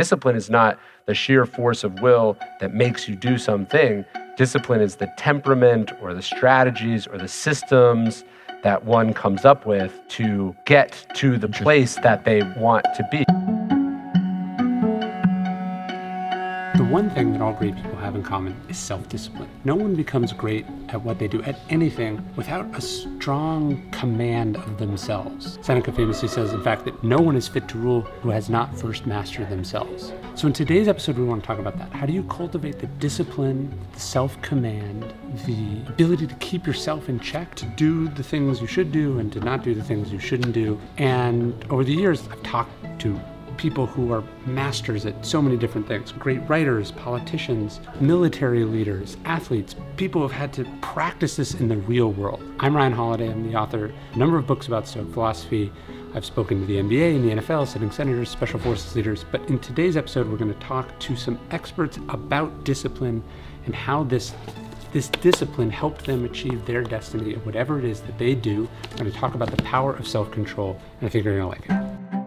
Discipline is not the sheer force of will that makes you do something. Discipline is the temperament or the strategies or the systems that one comes up with to get to the place that they want to be. One thing that all great people have in common is self discipline. No one becomes great at what they do, at anything, without a strong command of themselves. Seneca famously says, in fact, that no one is fit to rule who has not first mastered themselves. So, in today's episode, we want to talk about that. How do you cultivate the discipline, the self command, the ability to keep yourself in check, to do the things you should do and to not do the things you shouldn't do? And over the years, I've talked to people who are masters at so many different things great writers, politicians, military leaders, athletes, people who have had to practice this in the real world. I'm Ryan Holiday. I'm the author of a number of books about Stoic philosophy. I've spoken to the NBA and the NFL, sitting senators, special forces leaders. But in today's episode, we're going to talk to some experts about discipline and how this this discipline helped them achieve their destiny of whatever it is that they do. I'm going to talk about the power of self control, and I think you're going to like it.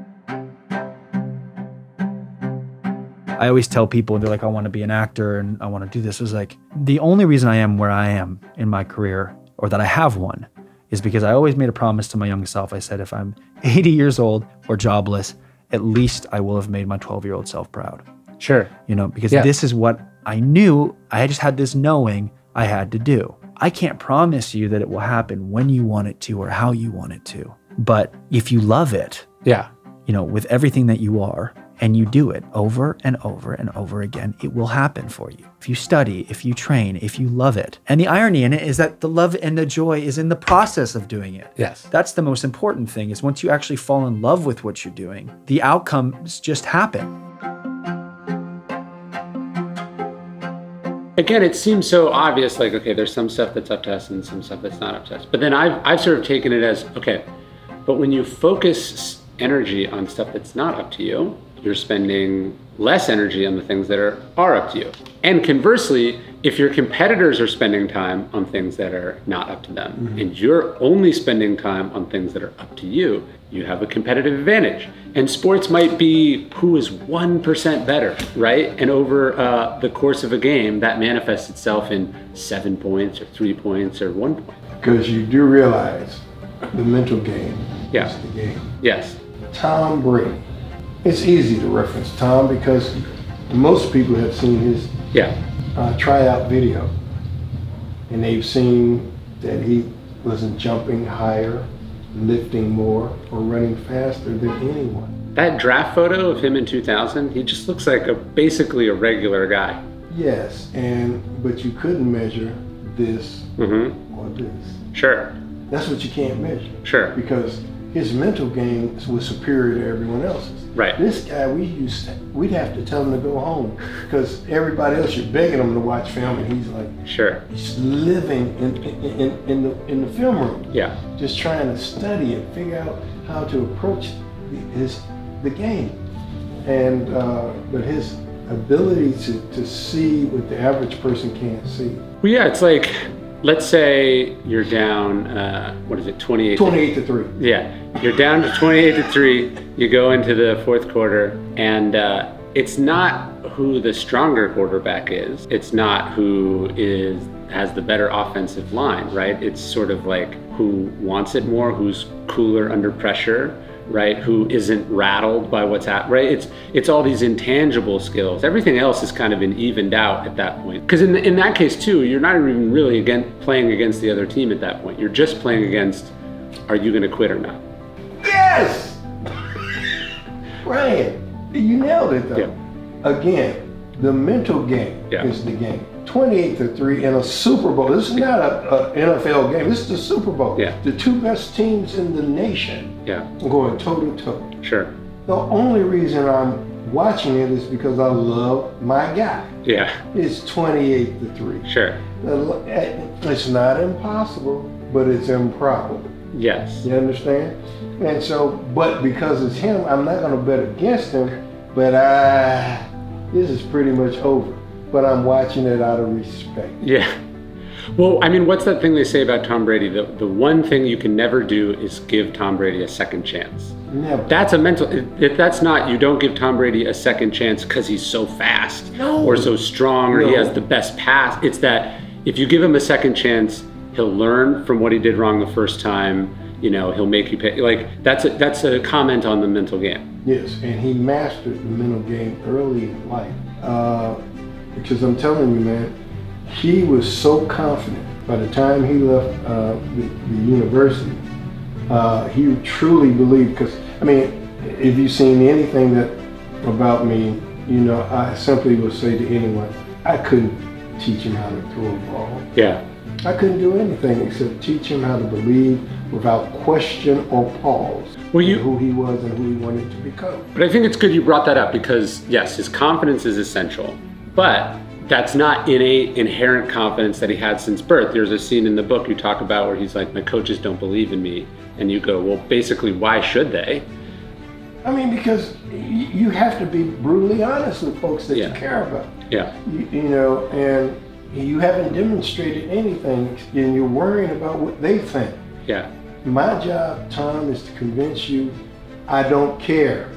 I always tell people, they're like, I want to be an actor and I want to do this. Is like, the only reason I am where I am in my career or that I have one is because I always made a promise to my young self. I said, if I'm 80 years old or jobless, at least I will have made my 12 year old self proud. Sure. You know, because Yeah. this is what I knew. I just had this knowing I had to do. I can't promise you that it will happen when you want it to or how you want it to. But if you love it, Yeah. you know, with everything that you are, and you do it over and over and over again, it will happen for you. If you study, if you train, if you love it. And the irony in it is that the love and the joy is in the process of doing it. Yes. That's the most important thing is once you actually fall in love with what you're doing, the outcomes just happen. Again, it seems so obvious. Like, okay, there's some stuff that's up to us and some stuff that's not up to us. But then I've I've sort of taken it as okay, but when you focus energy on stuff that's not up to you, you're spending less energy on the things that are are up to you. And conversely, if your competitors are spending time on things that are not up to them, and you're only spending time on things that are up to you, you have a competitive advantage. And sports might be who is 1% better, right? And over uh, the course of a game, that manifests itself in seven points or three points or one point. Because you do realize the mental game Yeah. is the game. Yes. Tom Brady. It's easy to reference Tom because most people have seen his Yeah. uh, tryout video. And they've seen that he wasn't jumping higher, lifting more, or running faster than anyone. That draft photo of him in 2000, he just looks like a basically a regular guy. Yes, and but you couldn't measure this Mm-hmm. or this. Sure. That's what you can't measure. Sure. because his mental game was superior to everyone else's. Right. This guy, we used to, we'd have to tell him to go home because everybody else, you're begging him to watch film, and he's like, Sure. he's living in in, in, the in the film room, Yeah. just trying to study and figure out how to approach the, his the game, and uh, but his ability to, to see what the average person can't see. Well, yeah, it's like, let's say you're down, uh, what is it, 28 to 28 to three. Yeah, you're down to 28 to 3. You go into the fourth quarter, and uh, it's not who the stronger quarterback is. It's not who is has the better offensive line, right? It's sort of like who wants it more, who's cooler under pressure, right? Who isn't rattled by what's happening, right? It's it's all these intangible skills. Everything else is kind of been evened out at that point. Because in in that case too, you're not even really again playing against the other team at that point. You're just playing against are you going to quit or not? Yes! Ryan, you nailed it though. Yeah. Again, the mental game Yeah. is the game. 28 to 3 in a Super Bowl. This is not a, a NFL game. This is the Super Bowl. Yeah. The two best teams in the nation Yeah, going toe to toe. sure. The only reason I'm watching it is because I love my guy. Yeah, It's 28 to 3. sure. Eh, it's not impossible, but it's improbable. Yes. You understand? And so, but because it's him, I'm not going to bet against him. But I, this is pretty much over. But I'm watching it out of respect. Yeah. Well, I mean, what's that thing they say about Tom Brady? The, the one thing you can never do is give Tom Brady a second chance. Never. That's a mental. If that's not, you don't give Tom Brady a second chance because he's so fast No. or so strong or he has the best pass. It's that if you give him a second chance, he'll learn from what he did wrong the first time. You know, he'll make you pay. Like that's a, that's a comment on the mental game. Yes, and he mastered the mental game early in life. Uh, because I'm telling you, man, he was so confident. By the time he left uh, the, the university, uh, he truly believed. Because I mean, if you've seen anything that about me, you know, I simply would say to anyone, I couldn't teach him how to throw a ball. Yeah. I couldn't do anything except teach him how to believe without question or pause. Well, you- who he was and who he wanted to become. But I think it's good you brought that up because yes, his confidence is essential, but that's not innate, inherent confidence that he had since birth. There's a scene in the book you talk about where he's like, "My coaches don't believe in me," and you go, "Well, basically, why should they?" I mean, because you have to be brutally honest with folks that Yeah. you care about. Yeah, You, you know, and you haven't demonstrated anything, and you're worrying about what they think. yeah, My job, Tom, is to convince you I don't care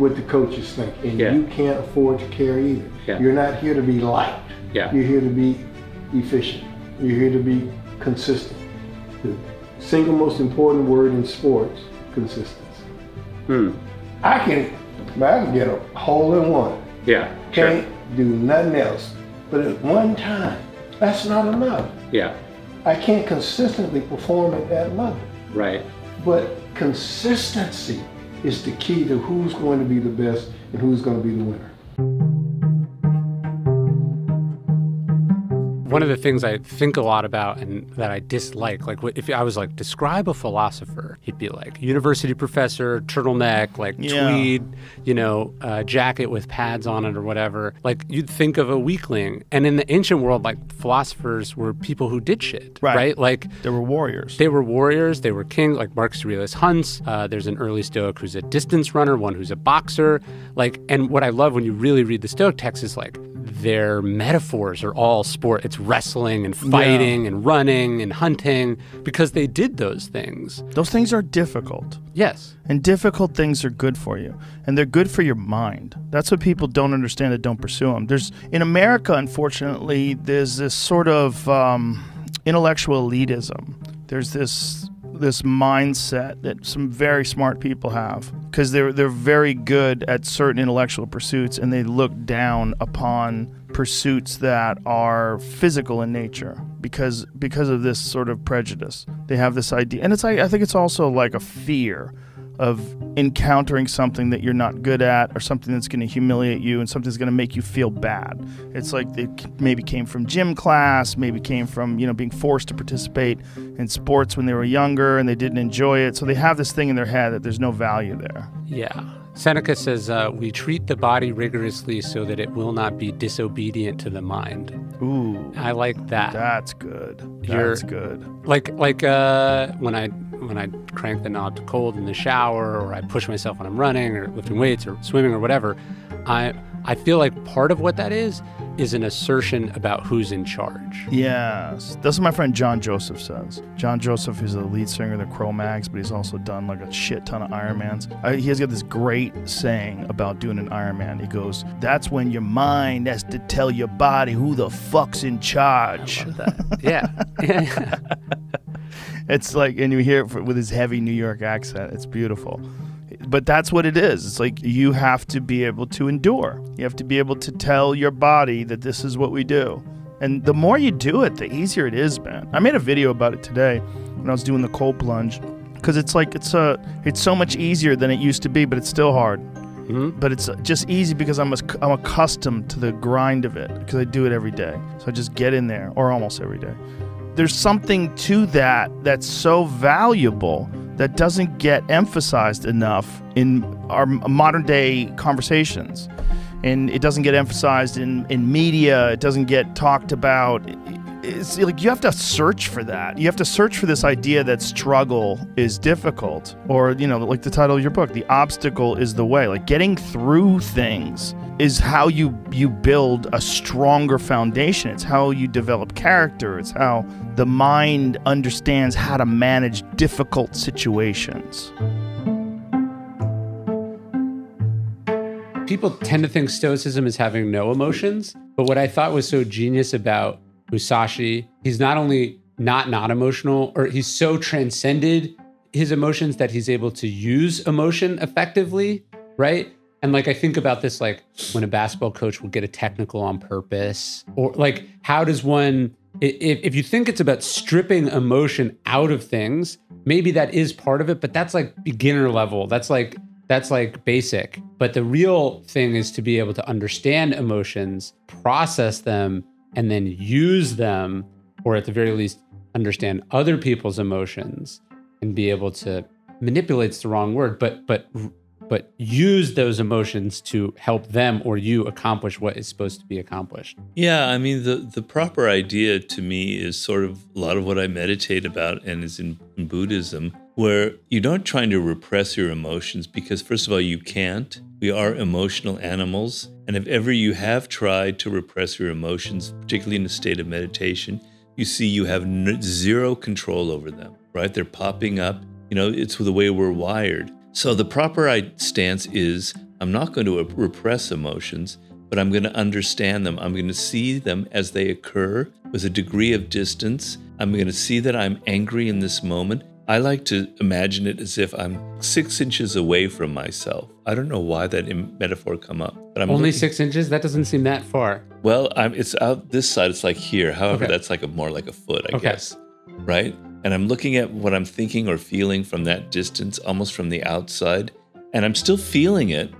what the coaches think, and Yeah. you can't afford to care either. Yeah. You're not here to be liked. Yeah. You're here to be efficient. You're here to be consistent. The single most important word in sports, consistency. hmm. I can, I can get a hole in one. yeah, Can't do nothing else. But at one time, that's not enough. yeah, I can't consistently perform at that level. right, But consistency is the key to who's going to be the best and who's going to be the winner. One of the things I think a lot about and that I dislike, like if I was like, describe a philosopher, he'd be like university professor, turtleneck, like Yeah. tweed, you know, uh, jacket with pads on it or whatever. Like you'd think of a weakling. And in the ancient world, like philosophers were people who did shit, Right. right? Like They were warriors. they were warriors, they were kings, like Marcus Aurelius Hunts. Uh, there's an early Stoic who's a distance runner, one who's a boxer. Like, and what I love when you really read the Stoic text is like their metaphors are all sport. It's wrestling and fighting and running and hunting because they did those things. Those things are difficult. Yes. And difficult things are good for you, and they're good for your mind. That's what people don't understand that don't pursue them. There's in America, unfortunately, there's this sort of um, intellectual elitism. There's this this mindset that some very smart people have because they're they're very good at certain intellectual pursuits, and they look down upon pursuits that are physical in nature because because of this sort of prejudice. They have this idea, and it's like I think it's also like a fear of encountering something that you're not good at or something that's going to humiliate you and something that's going to make you feel bad. It's like they c- maybe came from gym class, maybe came from, you know, being forced to participate in sports when they were younger and they didn't enjoy it. So they have this thing in their head that there's no value there. Yeah. Seneca says, uh, We treat the body rigorously so that it will not be disobedient to the mind. Ooh, I like that. that's good. You're- That's good. like like uh when I when I crank the knob to cold in the shower or I push myself when I'm running or lifting weights or swimming or whatever, I I feel like part of what that is is an assertion about who's in charge. Yes, that's what my friend John Joseph says. John Joseph is the lead singer of the Cro-Mags, but he's also done like a shit ton of Ironmans. I, he has got this great saying about doing an Ironman. He goes, "That's when your mind has to tell your body who the fuck's in charge." Yeah. yeah. It's like, and you hear it with his heavy New York accent. It's beautiful. But that's what it is. It's like you have to be able to endure. You have to be able to tell your body that this is what we do. And the more you do it, the easier it is, man. I made a video about it today when I was doing the cold plunge because it's like it's a it's so much easier than it used to be, but it's still hard. Hmm? But it's just easy because I'm, I'm accustomed to the grind of it because I do it every day. So I just get in there, or almost every day there's something to that that's so valuable that doesn't get emphasized enough in our modern day conversations. And it doesn't get emphasized in, in media, it doesn't get talked about. It's like you have to search for that. You have to search for this idea that struggle is difficult, or you know, like the title of your book, the obstacle is the way. Like getting through things is how you you build a stronger foundation. It's how you develop character. It's how the mind understands how to manage difficult situations. People tend to think stoicism is having no emotions, but what I thought was so genius about Musashi, he's not only not not emotional or he's so transcended his emotions that he's able to use emotion effectively, right? And like I think about this like when a basketball coach will get a technical on purpose or like how does one if, if you think it's about stripping emotion out of things, maybe that is part of it, but that's like beginner level. That's like that's like basic. But the real thing is to be able to understand emotions, process them, and then use them, or at the very least, understand other people's emotions and be able to manipulate's the wrong word, but but but use those emotions to help them or you accomplish what is supposed to be accomplished. Yeah, I mean the the proper idea to me is sort of a lot of what I meditate about and is in, in Buddhism, where you're not trying to repress your emotions because first of all you can't. We are emotional animals, and if ever you have tried to repress your emotions, particularly in a state of meditation, you see you have zero control over them. Right? They're popping up. You know, it's the way we're wired. So the proper stance is I'm not going to repress emotions, but I'm going to understand them. I'm going to see them as they occur with a degree of distance. I'm going to see that I'm angry in this moment. I like to imagine it as if I'm six inches away from myself. I don't know why that metaphor come up, but I'm only looking, six inches. That doesn't seem that far. Well, I'm, it's out this side. It's like here. However, okay. that's like a more like a foot, I okay. guess. Right? and I'm looking at what I'm thinking or feeling from that distance, almost from the outside, and I'm still feeling it,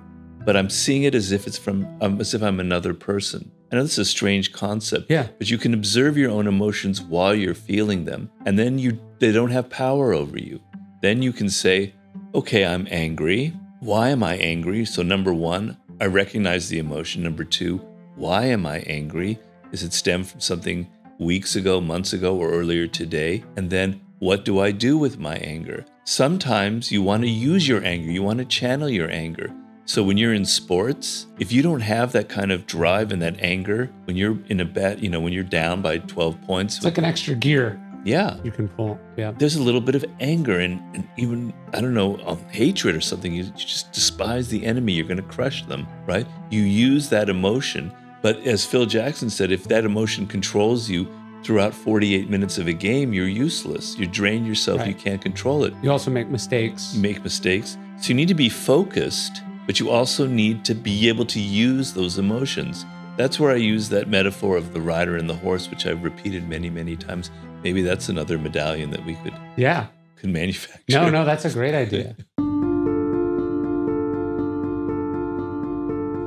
but I'm seeing it as if it's from um, as if I'm another person. I know this is a strange concept, yeah, but you can observe your own emotions while you're feeling them, and then you they don't have power over you. Then you can say, "Okay, I'm angry. Why am I angry?" So number 1, I recognize the emotion. Number 2, why am I angry? Does it stem from something weeks ago, months ago, or earlier today? And then what do I do with my anger? Sometimes you want to use your anger, you want to channel your anger. So when you're in sports, if you don't have that kind of drive and that anger, when you're in a bet, you know, when you're down by 12 points, it's like an extra gear. Yeah. You can pull. Yeah. There's a little bit of anger and, and even, I don't know, um, hatred or something. You, you just despise the enemy. You're going to crush them, right? You use that emotion but as Phil Jackson said, if that emotion controls you throughout 48 minutes of a game, you're useless. You drain yourself, right. you can't control it. You also make mistakes. You make mistakes. So you need to be focused, but you also need to be able to use those emotions. That's where I use that metaphor of the rider and the horse, which I've repeated many, many times. Maybe that's another medallion that we could yeah could manufacture. No, no, that's a great idea.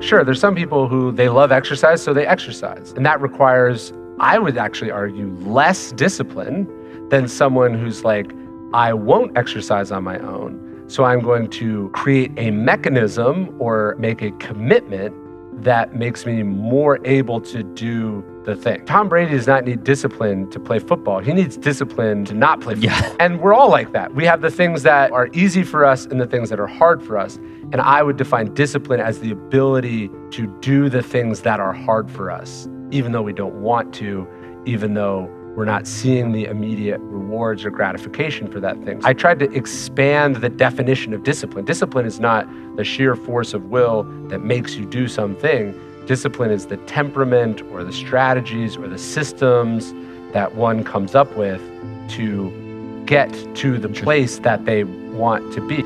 Sure, there's some people who they love exercise, so they exercise. And that requires, I would actually argue, less discipline than someone who's like, I won't exercise on my own. So I'm going to create a mechanism or make a commitment that makes me more able to do the thing. Tom Brady does not need discipline to play football. He needs discipline to not play football. Yeah. And we're all like that. We have the things that are easy for us and the things that are hard for us. And I would define discipline as the ability to do the things that are hard for us, even though we don't want to, even though we're not seeing the immediate rewards or gratification for that thing. I tried to expand the definition of discipline. Discipline is not the sheer force of will that makes you do something. Discipline is the temperament or the strategies or the systems that one comes up with to get to the place that they want to be.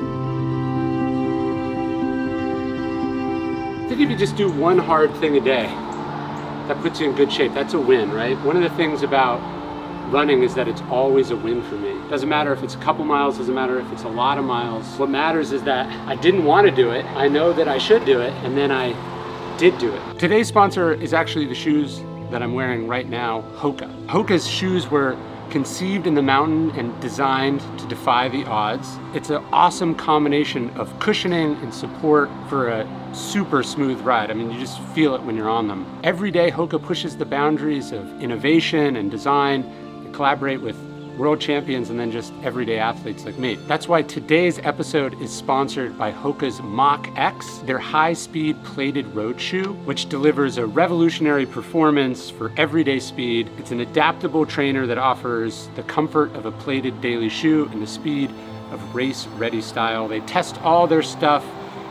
I think if you just do one hard thing a day, that puts you in good shape. That's a win, right? One of the things about running is that it's always a win for me. Doesn't matter if it's a couple miles, doesn't matter if it's a lot of miles. What matters is that I didn't want to do it. I know that I should do it, and then I did do it. Today's sponsor is actually the shoes that I'm wearing right now, Hoka. Hoka's shoes were Conceived in the mountain and designed to defy the odds, it's an awesome combination of cushioning and support for a super smooth ride. I mean, you just feel it when you're on them. Every day, Hoka pushes the boundaries of innovation and design. Collaborate with world champions and then just everyday athletes like me. That's why today's episode is sponsored by Hoka's Mach X, their high-speed plated road shoe, which delivers a revolutionary performance for everyday speed. It's an adaptable trainer that offers the comfort of a plated daily shoe and the speed of race-ready style. They test all their stuff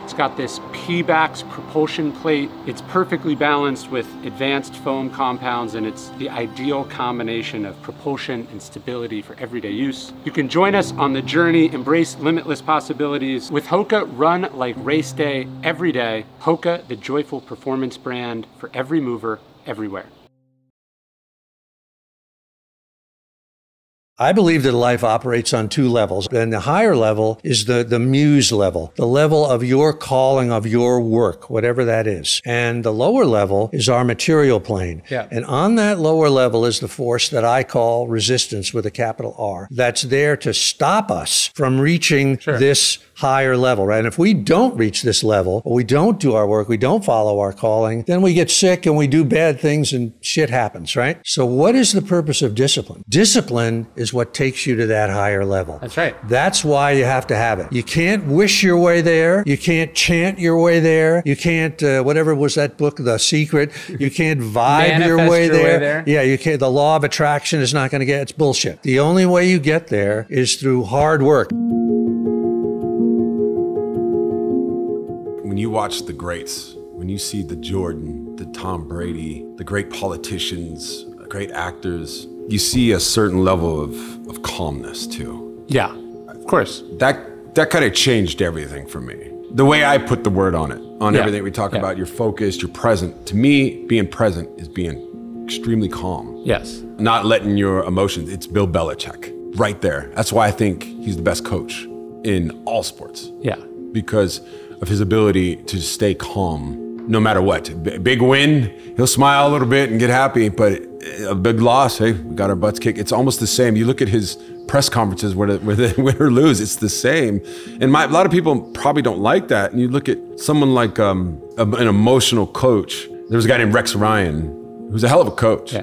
it's got this Pebax propulsion plate. It's perfectly balanced with advanced foam compounds and it's the ideal combination of propulsion and stability for everyday use. You can join us on the journey, embrace limitless possibilities. With Hoka, run like race day every day. Hoka, the joyful performance brand for every mover, everywhere. I believe that life operates on two levels. And the higher level is the, the muse level, the level of your calling, of your work, whatever that is. And the lower level is our material plane. Yeah. And on that lower level is the force that I call resistance with a capital R that's there to stop us from reaching Sure. this higher level, right? And if we don't reach this level, or we don't do our work, we don't follow our calling, then we get sick and we do bad things and shit happens, right? So what is the purpose of discipline? Discipline is what takes you to that higher level. That's right. That's why you have to have it. You can't wish your way there. You can't chant your way there. You can't, uh, whatever was that book, The Secret. You can't vibe your way your way there. there. Yeah, you can't. The law of attraction is not going to get. It's bullshit. The only way you get there is through hard work. When you watch the greats, when you see the Jordan, the Tom Brady, the great politicians, great actors, you see a certain level of, of calmness too. Yeah, of course. That that kind of changed everything for me. The way I put the word on it, on Yeah. everything we talk Yeah. about, you're focused, you're present. To me, being present is being extremely calm. Yes. Not letting your emotions. It's Bill Belichick right there. That's why I think he's the best coach in all sports Yeah. because of his ability to stay calm no matter what. B- big win, he'll smile a little bit and get happy, but a big loss, hey, we got our butts kicked. It's almost the same. You look at his press conferences where, the, they win or lose, it's the same. And my, a lot of people probably don't like that. And you look at someone like um, a- an emotional coach. There was a guy named Rex Ryan who's a hell of a coach Yeah.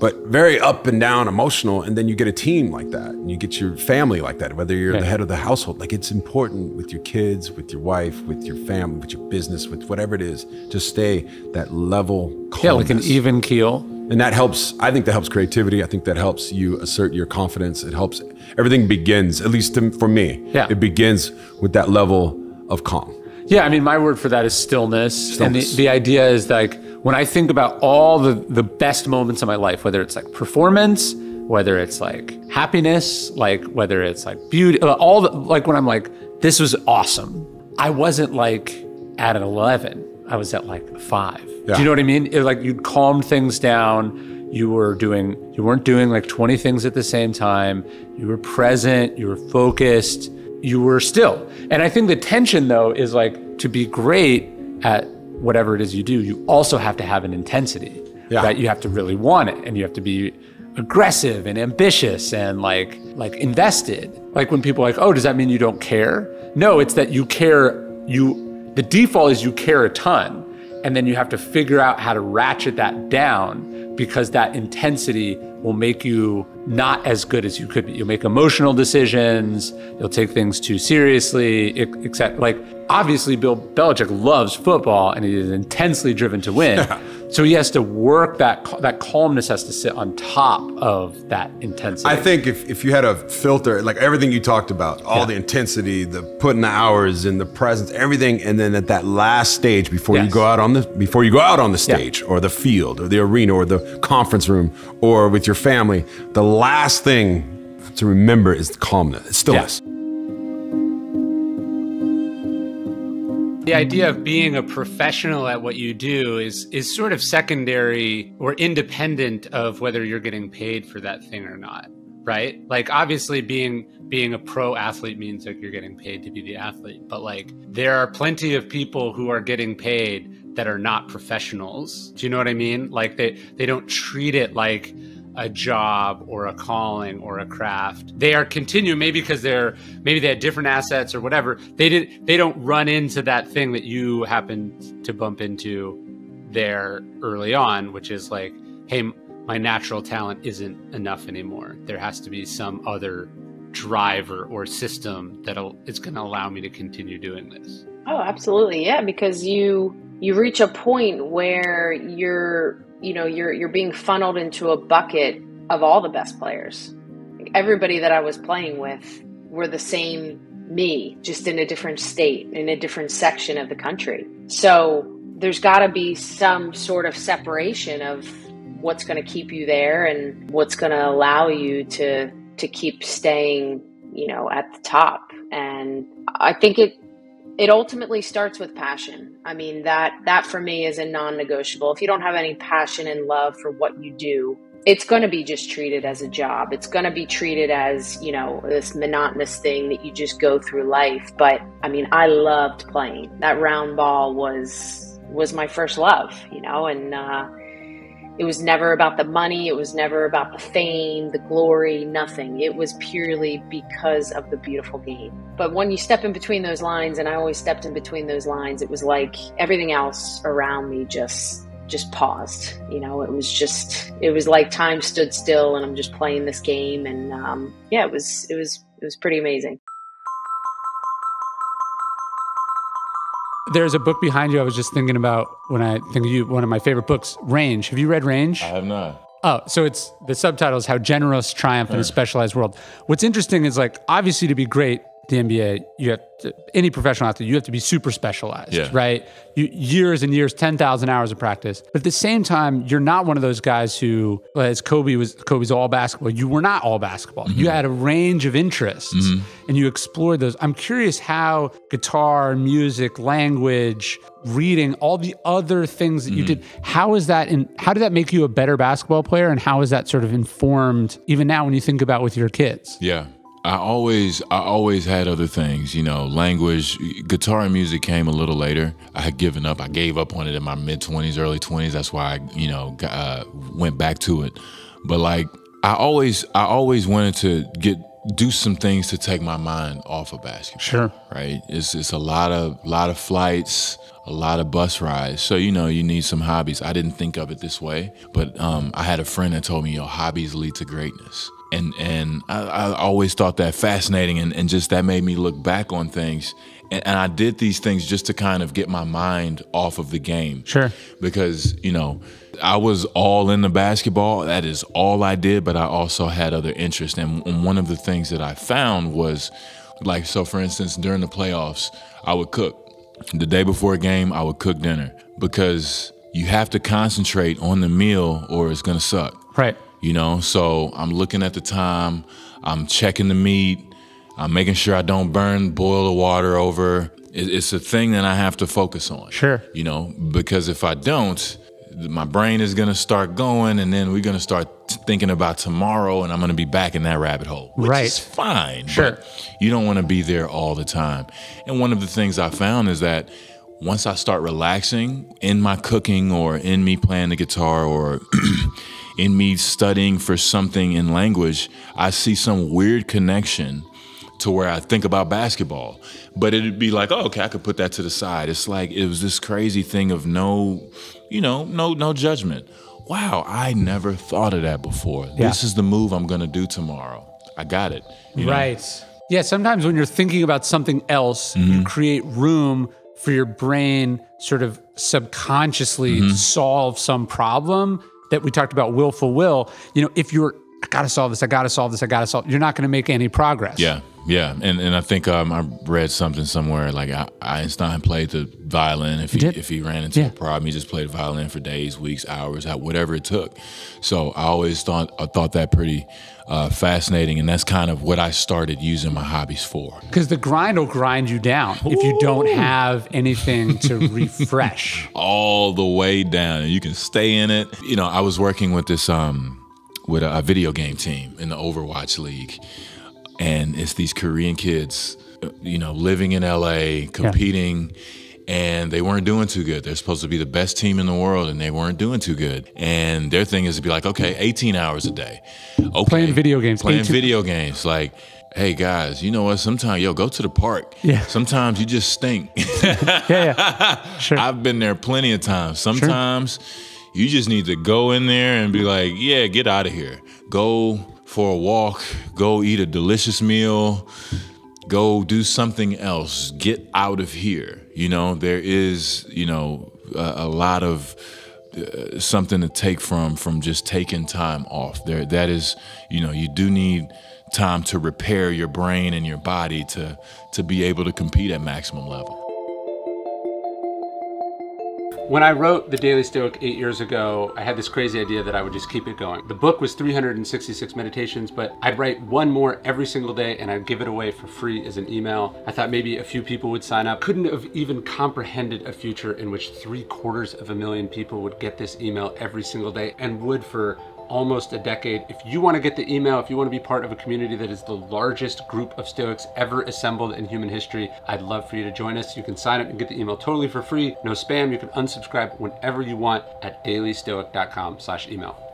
But very up and down emotional and then you get a team like that and you get your family like that whether you're the head of the household like it's important with your kids with your wife with your family with your business with whatever it is to stay that level calmness. Yeah, like an even keel. and that helps i think that helps creativity i think that helps you assert your confidence it helps everything begins at least to, for me Yeah. it begins with that level of calm Yeah, I mean, my word for that is stillness. And the, the idea is like when I think about all the, the best moments of my life, whether it's like performance, whether it's like happiness, like whether it's like beauty, uh, all the, like when I'm like, this was awesome. I wasn't like at an 11, I was at like five. Do you know what I mean? It, like you'd calmed things down. You were doing, you weren't doing like 20 things at the same time. You were present, you were focused, you were still. And I think the tension though is like to be great at whatever it is you do, you also have to have an intensity. Yeah. Right? You have to really want it and you have to be aggressive and ambitious and like like invested. Like when people are like, "Oh, does that mean you don't care?" No, it's that you care you the default is you care a ton and then you have to figure out how to ratchet that down because that intensity will make you not as good as you could be. You'll make emotional decisions, you'll take things too seriously, except like obviously Bill Belichick loves football and he is intensely driven to win. so he has to work that that calmness has to sit on top of that intensity. I think if, if you had a filter, like everything you talked about, all Yeah. the intensity, the putting the hours in the presence, everything, and then at that last stage before you go out on the before you go out on the Yeah. stage or the field or the arena or the conference room or with your family, the last thing to remember is calmness, it's stillness. The idea of being a professional at what you do is is sort of secondary or independent of whether you're getting paid for that thing or not, right? Like obviously being being a pro athlete means like you're getting paid to be the athlete, but like there are plenty of people who are getting paid that are not professionals. Do you know what I mean? Like they they don't treat it like a job or a calling or a craft. They are continuing maybe because they're maybe they had different assets or whatever. They didn't they don't run into that thing that you happened to bump into there early on, which is like, hey, my natural talent isn't enough anymore. There has to be some other driver or system that is going to allow me to continue doing this. Oh, absolutely. Yeah, because you you reach a point where you're you know you're you're being funneled into a bucket of all the best players. Everybody that I was playing with were the same me, just in a different state, in a different section of the country. So there's got to be some sort of separation of what's going to keep you there and what's going to allow you to to keep staying, you know, at the top. And I think it it ultimately starts with passion. I mean, that that for me is a non-negotiable. If you don't have any passion and love for what you do, it's going to be just treated as a job. It's going to be treated as, you know, this monotonous thing that you just go through life. But I mean, I loved playing. That round ball was was my first love, you know, and uh it was never about the money, it was never about the fame, the glory, nothing. It was purely because of the beautiful game. But when you step in between those lines, and I always stepped in between those lines, it was like everything else around me just just paused. You know, it was just it was like time stood still, and I'm just playing this game, and um, yeah, it was it was it was pretty amazing. There's a book behind you I was just thinking about when I think of you, one of my favorite books, Range. Have you read Range? I have not. Oh, so it's the subtitle is How Generalists Triumph in a Specialized World. What's interesting is like, obviously, to be great, the NBA, you have to, any professional athlete, you have to be super specialized, Yeah. right? You, years and years, ten thousand hours of practice. But at the same time, you're not one of those guys who, as Kobe was, Kobe's all basketball. You were not all basketball. Mm-hmm. You had a range of interests, and you explored those. I'm curious how guitar, music, language, reading, all the other things that you Mm-hmm. did. How is that? and how did that make you a better basketball player? And how is that sort of informed even now when you think about with your kids? Yeah. I always I always had other things, you know, language, guitar and music came a little later. I had given up. I gave up on it in my mid 20s, early 20s. That's why I, you know, uh, went back to it. But like I always I always wanted to get do some things to take my mind off of basketball. Sure. Right? It's it's a lot of a lot of flights, a lot of bus rides. So you know, you need some hobbies. I didn't think of it this way, but um, I had a friend that told me, your hobbies lead to greatness." And and I, I always thought that fascinating, and, and just that made me look back on things. And, and I did these things just to kind of get my mind off of the game. Sure. Because you know, I was all in the basketball. That is all I did. But I also had other interests, and, and one of the things that I found was, like, so for instance, during the playoffs, I would cook. The day before a game, I would cook dinner because you have to concentrate on the meal or it's gonna suck. Right. You know, so I'm looking at the time, I'm checking the meat, I'm making sure I don't burn, boil the water over. It's a thing that I have to focus on. Sure. You know, because if I don't, my brain is gonna start going, and then we're gonna start thinking about tomorrow, and I'm gonna be back in that rabbit hole, which Right. is fine. Sure. You don't want to be there all the time. And one of the things I found is that once I start relaxing in my cooking or in me playing the guitar or in me studying for something in language, I see some weird connection to where I think about basketball. But it'd be like, oh, okay, I could put that to the side. It's like it was this crazy thing of no, you know, no no judgment. Wow, I never thought of that before. Yeah. This is the move I'm gonna do tomorrow. I got it. you know? Right. Yeah, sometimes when you're thinking about something else, you mm-hmm. create room for your brain sort of subconsciously mm-hmm. to solve some problem that we talked about willful will. You know, if you're I gotta solve this, I gotta solve this, I gotta solve you're not gonna make any progress. Yeah, yeah, and and I think um, I read something somewhere like Einstein played the violin. If he, did? if he ran into Yeah. a problem, he just played violin for days, weeks, hours, whatever it took. So I always thought I thought that pretty uh, fascinating, and that's kind of what I started using my hobbies for. Because the grind will grind you down if you don't have anything to refresh. all the way down and you can stay in it. You know, I was working with this um with a, a video game team in the Overwatch League and it's these Korean kids you know living in LA competing and they weren't doing too good. They're supposed to be the best team in the world, and they weren't doing too good. And their thing is to be like, okay, 18 hours a day, okay, Playing video games, playing 18 video games, like. Hey guys, you know what? Sometimes yo go to the park. Yeah. Sometimes you just stink. Yeah, yeah. Sure. I've been there plenty of times. Sometimes you just need to go in there and be like, yeah, get out of here. Go for a walk, go eat a delicious meal, go do something else. Get out of here. You know, there is, you know, a, a lot of uh, something to take from from just taking time off. There that is, you know, you do need time to repair your brain and your body to to be able to compete at maximum level. When I wrote The Daily Stoic eight years ago, I had this crazy idea that I would just keep it going. The book was 366 meditations, but I'd write one more every single day and I'd give it away for free as an email. I thought maybe a few people would sign up. Couldn't have even comprehended a future in which three quarters of a million people would get this email every single day and would for almost a decade. If you want to get the email, if you want to be part of a community that is the largest group of Stoics ever assembled in human history, I'd love for you to join us. You can sign up and get the email totally for free, no spam. You can unsubscribe whenever you want at dailystoic.com slash email.